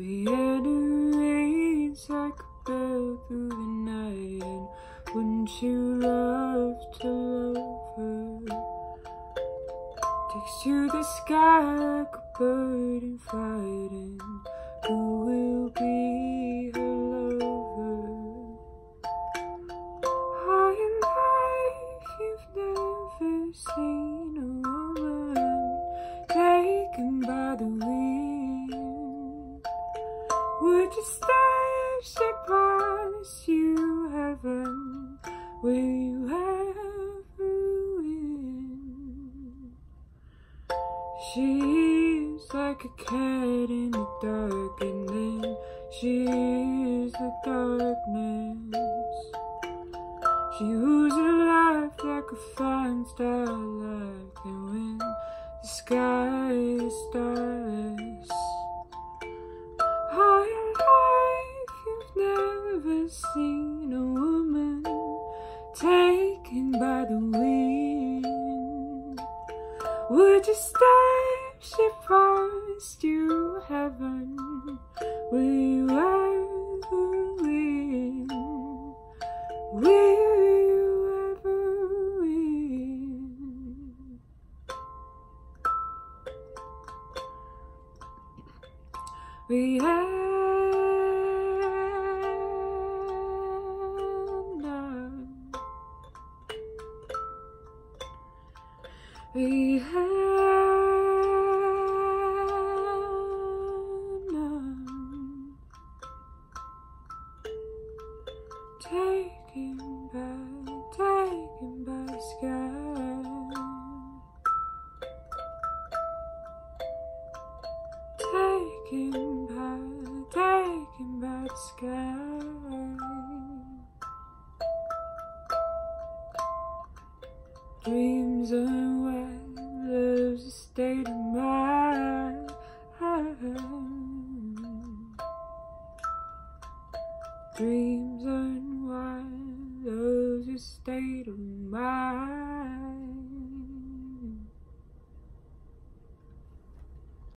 reiterates like a bell through the night. And wouldn't you love to love her? Takes to the sky like a bird in flight. Would you stay if she promised you heaven? Will you ever win? She's like a cat in the dark, and then she is the darkness. She oozes life like a fine starlight, and when the sky is starless, never seen a woman taken by the wind. Would you stay if she promised you heaven? Will you ever win? Will you ever win? Rhiannon. Rhiannon. Taken by, taken by sky. Taken by, taken by the sky. Dreams unwind, love's a state of mind. Dreams unwind, love's a state of mind.